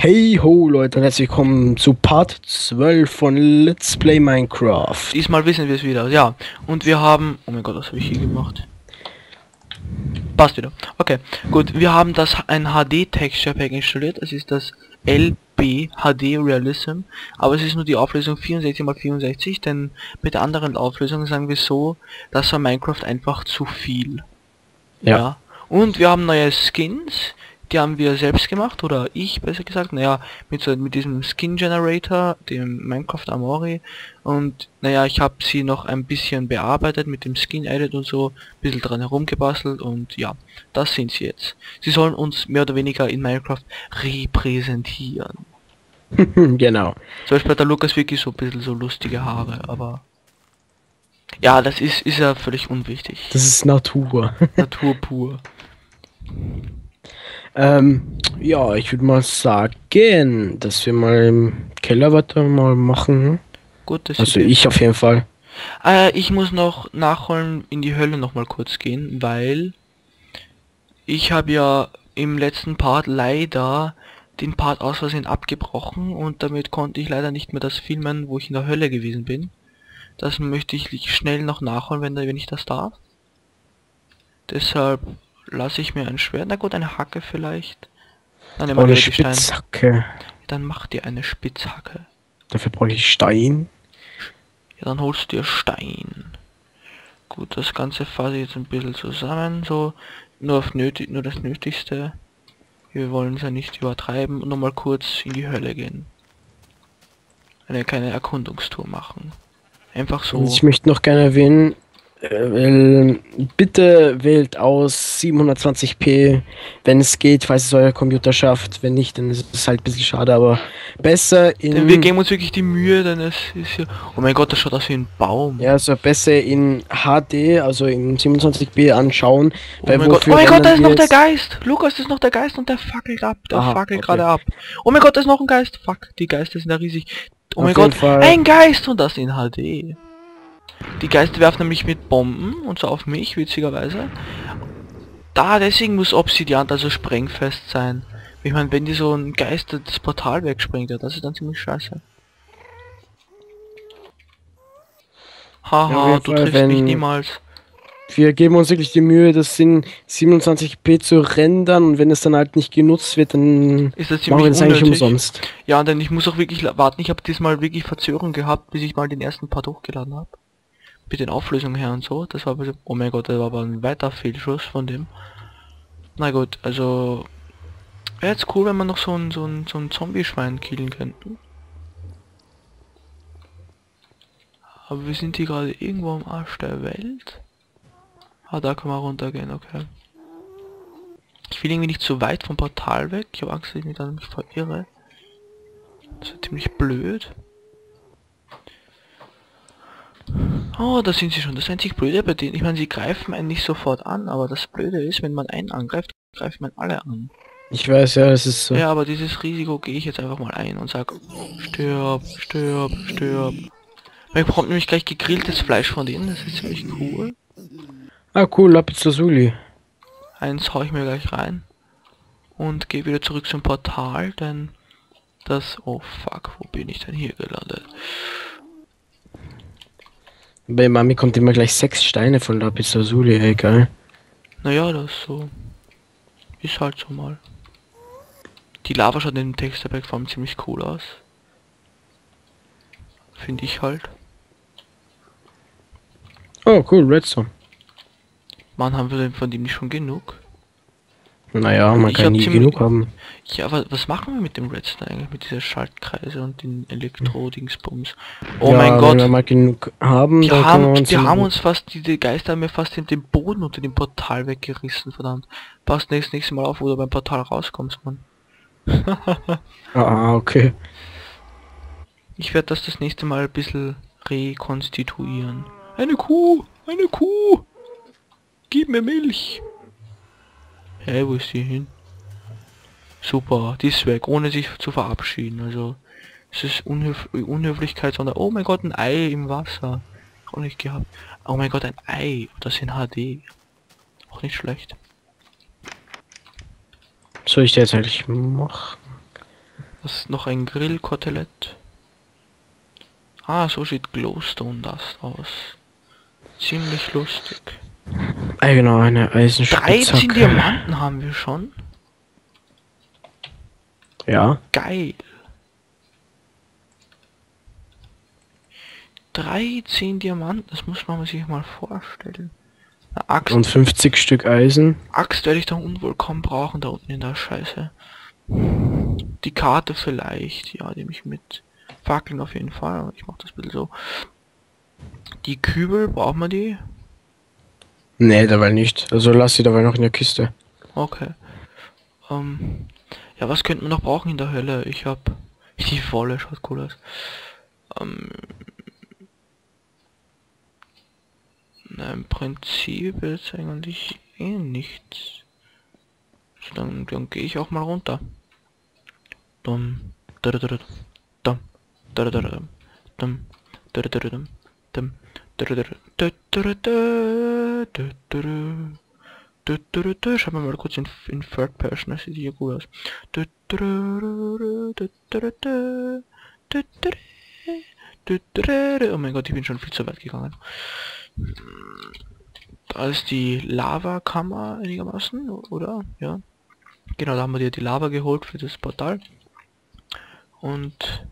Hey ho Leute und herzlich willkommen zu Part 12 von Let's Play Minecraft. Diesmal wissen wir es wieder, ja. Und wir haben... Oh mein Gott, was habe ich hier gemacht? Passt wieder. Okay, gut. Wir haben das ein HD Texture Pack installiert. Es ist das LB HD Realism. Aber es ist nur die Auflösung 64 x 64, denn mit der anderen Auflösung sagen wir so, das war Minecraft einfach zu viel. Ja. ja. Und wir haben neue Skins die haben wir selbst gemacht oder ich besser gesagt, naja, mit so mit diesem Skin Generator, dem Minecraft Amori und naja, ich habe sie noch ein bisschen bearbeitet mit dem Skin Edit und so, ein bisschen dran herumgebastelt und ja, das sind sie jetzt. Sie sollen uns mehr oder weniger in Minecraft repräsentieren. genau. Zum Beispiel hat der Lukas wirklich so ein bisschen so lustige Haare, aber ja, das ist, ist ja völlig unwichtig. Das ist Natur. Natur pur. Ähm, ja, ich würde mal sagen, dass wir mal im Keller weiter mal machen. Gut, das Also ich auf jeden Fall. Äh, ich muss noch nachholen in die Hölle noch mal kurz gehen, weil ich habe ja im letzten Part leider den Part aus Versehen abgebrochen und damit konnte ich leider nicht mehr das filmen, wo ich in der Hölle gewesen bin. Das möchte ich schnell noch nachholen, wenn, wenn ich das darf. Deshalb lasse ich mir ein Schwert. Na gut, eine Hacke vielleicht. Dann eine Spitzhacke. Dann mach dir eine Spitzhacke. Dafür brauche ich Stein. Ja, dann holst du dir Stein. Gut, das Ganze fasse ich jetzt ein bisschen zusammen, so nur auf nötig, nur das Nötigste. Wir wollen es ja nicht übertreiben und nochmal kurz in die Hölle gehen. Eine kleine Erkundungstour machen. Einfach so. Ich möchte noch gerne erwähnen, äh, bitte wählt aus 720p, wenn es geht, falls es euer Computer schafft. Wenn nicht, dann ist es halt ein bisschen schade, aber besser in. Denn wir geben uns wirklich die Mühe, denn es ist ja. Oh mein Gott, das schaut aus wie ein Baum. Ja, also besser in HD, also in 27p anschauen. Oh mein Gott, oh mein Gott, da ist noch der Geist! Lukas, das ist noch der Geist und der fackelt ab. Der Aha, fackelt okay. gerade ab. Oh mein Gott, da ist noch ein Geist. Fuck, die Geister sind da riesig. Oh Auf mein Gott, Fall. ein Geist und das in HD. Die Geister werfen nämlich mit Bomben und so auf mich, witzigerweise. Da, deswegen muss Obsidian also sprengfest sein. Ich meine, wenn die so ein Geist das Portal wegspringt, ja, das ist dann ziemlich scheiße. Haha, ja, du triffst mich niemals. Wir geben uns wirklich die Mühe, das in 27p zu rendern und wenn es dann halt nicht genutzt wird, dann ist das machen wir das eigentlich umsonst. Ja, denn ich muss auch wirklich warten. Ich habe diesmal wirklich Verzögerung gehabt, bis ich mal den ersten Part hochgeladen habe mit den Auflösungen her und so. Das war aber, oh mein Gott, das war aber ein weiter Fehlschuss von dem. Na gut, also wäre jetzt cool, wenn man noch so ein so ein so ein Zombie-Schwein killen könnte. Aber wir sind hier gerade irgendwo am Arsch der Welt. Ah, da kann man runtergehen, okay. Ich will irgendwie nicht zu weit vom Portal weg. Ich habe Angst, dass ich mich dann verirre. Das ist ziemlich blöd. Oh, da sind sie schon. Das einzig Blöde bei denen. Ich meine, sie greifen einen nicht sofort an, aber das Blöde ist, wenn man einen angreift, greift man alle an. Ich weiß ja, das ist so. Ja, aber dieses Risiko gehe ich jetzt einfach mal ein und sag, stirb, stirb, stirb. Man bekommt nämlich gleich gegrilltes Fleisch von denen, das ist ziemlich cool. Ah cool, Lapis Lazuli. Eins hau ich mir gleich rein. Und gehe wieder zurück zum Portal, denn das... Oh fuck, wo bin ich denn hier gelandet? Bei Mami kommt immer gleich sechs Steine von Lapis Lazuli, ey, geil. Naja, das so. Ist halt so mal. Die Lava schaut in dem Texturpack vor allem ziemlich cool aus. Finde ich halt. Oh, cool, Redstone. Mann, haben wir denn von dem nicht schon genug? Naja, man ich kann nie genug haben. Ja, aber was machen wir mit dem Redstone eigentlich? Mit dieser Schaltkreise und den Elektro-Dingsbums? Oh ja, mein Gott. Wenn wir mal genug haben, die haben, uns, die haben uns fast, diese Geister haben mir fast in den Boden unter dem Portal weggerissen, verdammt. Passt nächstes, nächstes Mal auf, wo du beim Portal rauskommst, Mann. ah, okay. Ich werde das das nächste Mal ein bisschen rekonstituieren. Eine Kuh! Eine Kuh! Gib mir Milch! Hä, hey, wo ist die hin? Super, die ist weg, ohne sich zu verabschieden. Also, es ist Unhöf Unhöflichkeit, sondern, oh mein Gott, ein Ei im Wasser. Auch nicht gehabt. Oh mein Gott, ein Ei. Das in HD. Auch nicht schlecht. Was soll ich jetzt eigentlich machen? Was noch ein Grillkotelett? Ah, so sieht Glowstone das aus. Ziemlich lustig. Ah, genau, eine 13 Eisenspitzhacke. Diamanten haben wir schon. Ja. Geil. 13 Diamanten, das muss man sich mal vorstellen. Eine Axt, Und 50 Stück Eisen. Axt werde ich dann unwohl kaum brauchen da unten in der Scheiße. Die Karte vielleicht, ja, nehme ich mit. Fackeln auf jeden Fall, ich mache das bisschen so. Die Kübel, brauchen wir die? Nee, dabei nicht. Also lass sie dabei noch in der Kiste. Okay. Ähm, ja, was könnte man noch brauchen in der Hölle? Ich hab die Wolle, schaut cool aus. Ähm, na, im Prinzip ist eigentlich eh nichts. So, dann, dann gehe ich auch mal runter. Dumm, dadadadad, dumm, dadadadad, dumm, dadadadad, dumm, Schauen wir mal kurz in, in Third Person, das sieht hier gut aus. Oh mein Gott, ich bin schon viel zu weit gegangen. Da ist die Lavakammer einigermaßen, oder? Ja. Genau, da haben wir dir die Lava geholt für das Portal. Und...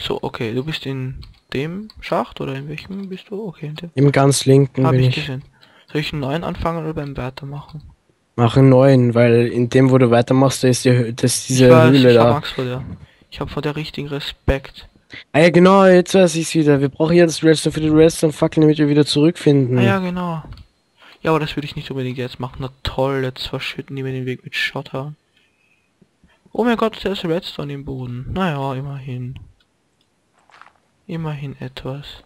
So, okay, du bist in dem Schacht oder in welchem bist du? Okay, in dem. Im ganz linken Habe bin ich gesehen. Soll ich einen neuen anfangen oder beim Weitermachen? Mach einen neuen, weil in dem, wo du weitermachst, da ist, die, das ist diese ich weiß, Höhle ich hab da. Angst vor der. Ich habe vor der richtigen Respekt. Ah ja, genau, jetzt weiß ich's wieder. Wir brauchen jetzt Redstone für die Redstone-Fackel, damit wir wieder zurückfinden. Ah ja, genau. Ja, aber das würde ich nicht unbedingt jetzt machen. Na toll, jetzt verschütten die mir den Weg mit Schotter. Oh mein Gott, da ist Redstone im Boden. Naja, immerhin. Immerhin etwas.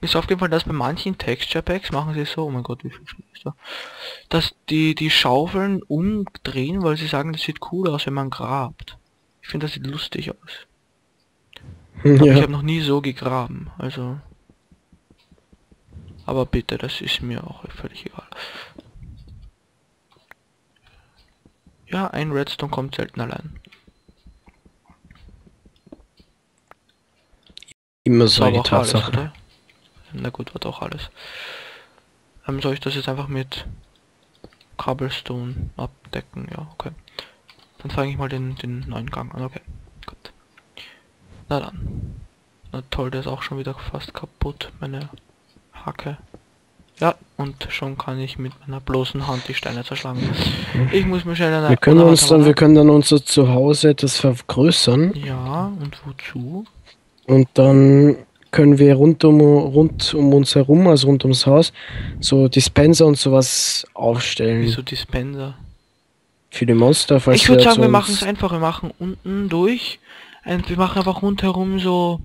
Mir ist aufgefallen, dass bei manchen Texture Packs machen sie so, oh mein Gott, wie viel Schnee ist da? Dass die die Schaufeln umdrehen, weil sie sagen, das sieht cool aus, wenn man grabt. Ich finde, das sieht lustig aus. Aber ich ja. habe noch nie so gegraben, also. Aber bitte, das ist mir auch völlig egal. Ja, ein Redstone kommt selten allein. Immer solche aber auch alles, oder? Na gut, war doch alles. Ähm, soll ich das jetzt einfach mit Cobblestone abdecken? Ja, okay. Dann fange ich mal den, den neuen Gang an, okay. Gut. Na dann. Na toll, der ist auch schon wieder fast kaputt, meine Hacke. Ja, und schon kann ich mit meiner bloßen Hand die Steine zerschlagen. Ich muss mir schnell eine Wir können uns dann, wir können dann unser Zuhause etwas vergrößern Ja, und wozu? Und dann können wir rund um, rund um uns herum, also rund ums Haus, so Dispenser und sowas aufstellen Wieso Dispenser? für die Monster. Falls Ich würde sagen, wir machen es einfach. Wir machen unten durch. Und wir machen einfach rundherum so.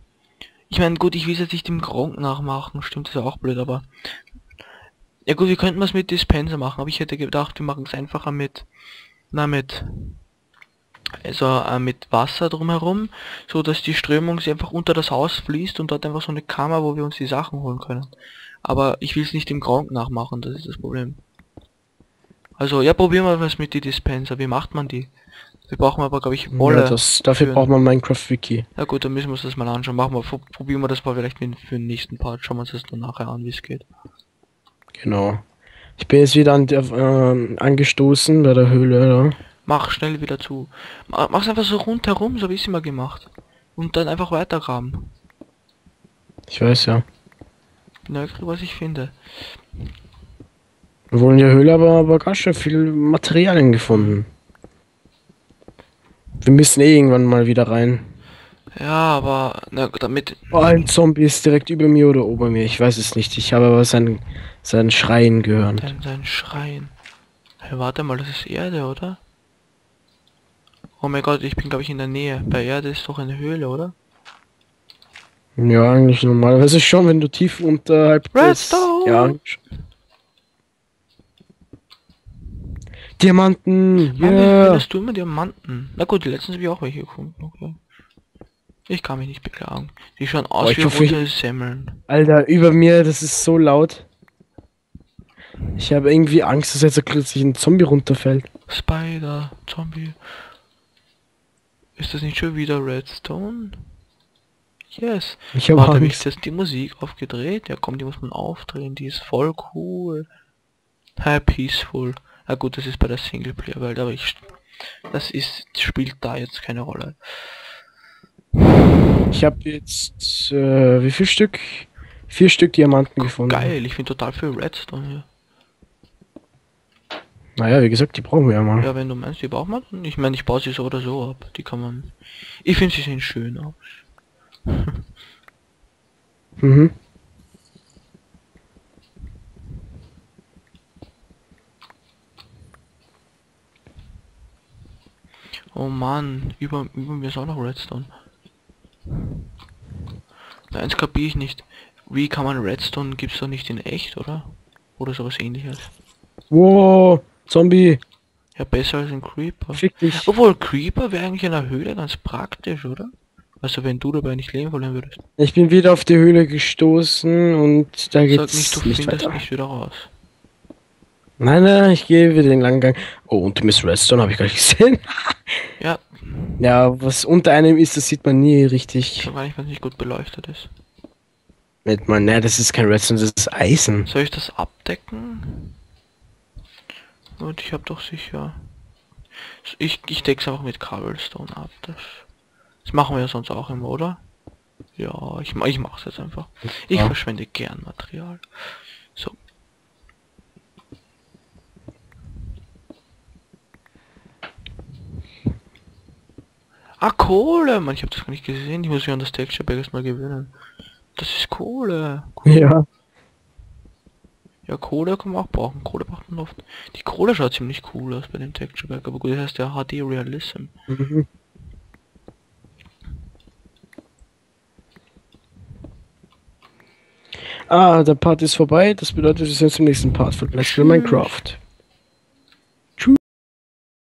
Ich meine, gut, ich will jetzt nicht im Gronk nachmachen. Stimmt, das ist auch blöd, aber. Ja gut, wir könnten was mit Dispenser machen, aber ich hätte gedacht, wir machen es einfacher mit. Na, mit. Also äh, mit Wasser drumherum, so dass die Strömung sie einfach unter das Haus fließt und dort einfach so eine Kammer, wo wir uns die Sachen holen können. Aber ich will es nicht im Gronk nachmachen, das ist das Problem. Also ja, probieren wir was mit die Dispenser. Wie macht man die? Wir brauchen aber, glaube ich, Wolle. Ja, das, dafür für- braucht man Minecraft Wiki. Ja gut, dann müssen wir uns das mal anschauen. Machen wir, pro- probieren wir das mal vielleicht mit, für den nächsten Part. Schauen wir uns das dann nachher an, wie es geht. Genau. Ich bin jetzt wieder an der, ähm, angestoßen bei der Höhle, ja. Mach schnell wieder zu. Ma- Mach's einfach so rundherum, so wie ich es immer gemacht. Und dann einfach weitergraben. Ich weiß ja. Bin neugierig, was ich finde. Wir wollen der Höhle aber, aber ganz schön viel Materialien gefunden. Wir müssen eh irgendwann mal wieder rein. Ja, aber na, damit. Oh, ein Zombie ist direkt über mir oder ober mir. Ich weiß es nicht. Ich habe aber sein, sein Schreien gehört. Sein, sein Schreien. Hey, warte mal, das ist Erde, oder? Oh mein Gott, ich bin glaube ich in der Nähe. Bei Erde ist doch eine Höhle, oder? Ja, eigentlich normalerweise schon, wenn du tief unterhalb des... Redstone! Ja. Diamanten! Mann, wie Yeah! findest du immer Diamanten? Na gut, die letztens habe ich auch welche gefunden. Okay. Ich kann mich nicht beklagen. Die schauen aus Oh, wie hoffe, ich- rote Semmeln. Alter, über mir, das ist so laut. Ich habe irgendwie Angst, dass jetzt plötzlich ein Zombie runterfällt. Spider, Zombie. Ist das nicht schon wieder Redstone? Yes. Ich habe Warte, habe ich jetzt die Musik aufgedreht? Ja komm, die muss man aufdrehen, die ist voll cool. Ha, peaceful. Na gut, das ist bei der Singleplayer-Welt, aber ich... Das ist... spielt da jetzt keine Rolle. Ich habe jetzt äh, wie viel Stück? Vier Stück Diamanten gefunden. Geil, ich finde total viel Redstone hier. Naja, wie gesagt, die brauchen wir ja mal. Ja, wenn du meinst, die braucht man, dann- ich meine, ich baue sie so oder so ab. Die kann man... Ich finde, sie sehen schön aus. Mhm. Oh Mann, über, über mir ist auch noch Redstone. Na, eins kapiere ich nicht. Wie kann man Redstone gibt's doch nicht in echt, oder? Oder sowas ähnliches. Wow, Zombie, Ja, besser als ein Creeper. fick dich. Obwohl Creeper wäre eigentlich in der Höhle ganz praktisch, oder? Also wenn du dabei nicht leben verlieren würdest. Ich bin wieder auf die Höhle gestoßen und da geht's nicht, du nicht, findest weiter. nicht wieder raus. Nein, nein, ich gehe wieder den langen Gang. Oh, und Miss Redstone habe ich gar nicht gesehen. Ja, Ja, was unter einem ist, das sieht man nie richtig. schon gar nicht, wenn es nicht gut beleuchtet ist. Mit man, ne, das ist kein Redstone, das ist Eisen. Soll ich das abdecken? Und ich habe doch sicher... Ich, ich deck's einfach mit Cobblestone ab. Das, das machen wir ja sonst auch immer, oder? Ja, ich, ich mach's jetzt einfach. Ich Ja. verschwende gern Material. So. Ah, Kohle! Mann, ich habe das gar nicht gesehen. Ich muss mich an das Texture Pack erst mal gewöhnen. Das ist Kohle. Ja. Ja, Kohle kann man auch brauchen. Kohle braucht man oft. Die Kohle schaut ziemlich cool aus bei dem Texture Pack, aber gut, das heißt ja HD Realism. Mhm. Ah, der Part ist vorbei. Das bedeutet, wir sind zum nächsten Part von Let's. Minecraft.